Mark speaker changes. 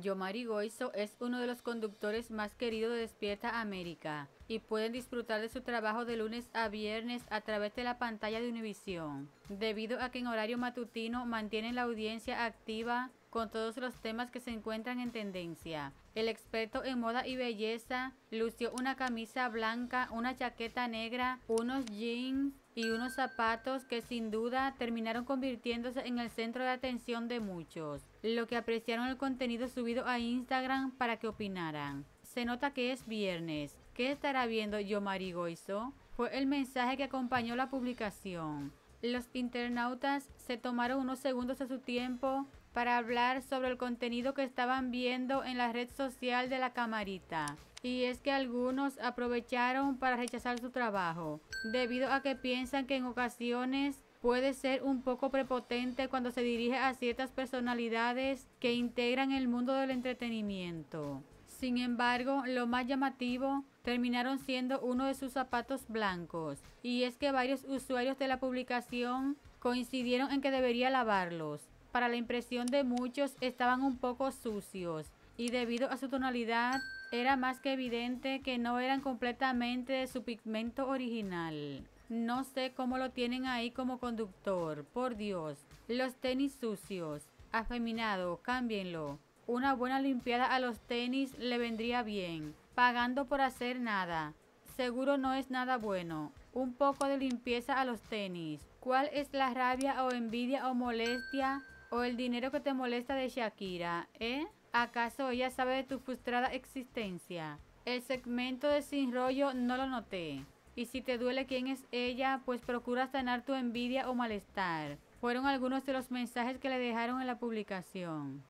Speaker 1: Yomari Goizo es uno de los conductores más queridos de Despierta América y pueden disfrutar de su trabajo de lunes a viernes a través de la pantalla de Univisión, debido a que en horario matutino mantienen la audiencia activa con todos los temas que se encuentran en tendencia. El experto en moda y belleza lució una camisa blanca, una chaqueta negra, unos jeans y unos zapatos que sin duda terminaron convirtiéndose en el centro de atención de muchos, lo que apreciaron el contenido subido a Instagram para que opinaran. Se nota que es viernes. ¿Qué estará viendo yo Marigoizo? Fue el mensaje que acompañó la publicación. Los internautas se tomaron unos segundos de su tiempo para hablar sobre el contenido que estaban viendo en la red social de la camarita. Y es que algunos aprovecharon para rechazar su trabajo, debido a que piensan que en ocasiones puede ser un poco prepotente cuando se dirige a ciertas personalidades que integran el mundo del entretenimiento. Sin embargo, lo más llamativo terminaron siendo uno de sus zapatos blancos, y es que varios usuarios de la publicación coincidieron en que debería lavarlos, para la impresión de muchos estaban un poco sucios y debido a su tonalidad era más que evidente que no eran completamente de su pigmento original. No sé cómo lo tienen ahí como conductor, por Dios. Los tenis sucios, afeminado, cámbienlo. Una buena limpiada a los tenis le vendría bien, pagando por hacer nada. Seguro no es nada bueno. Un poco de limpieza a los tenis. ¿Cuál es la rabia o envidia o molestia o el dinero que te molesta de Shakira, ¿eh? ¿Acaso ella sabe de tu frustrada existencia? El segmento de Sin Rollo no lo noté. Y si te duele quién es ella, pues procura sanar tu envidia o malestar. Fueron algunos de los mensajes que le dejaron en la publicación.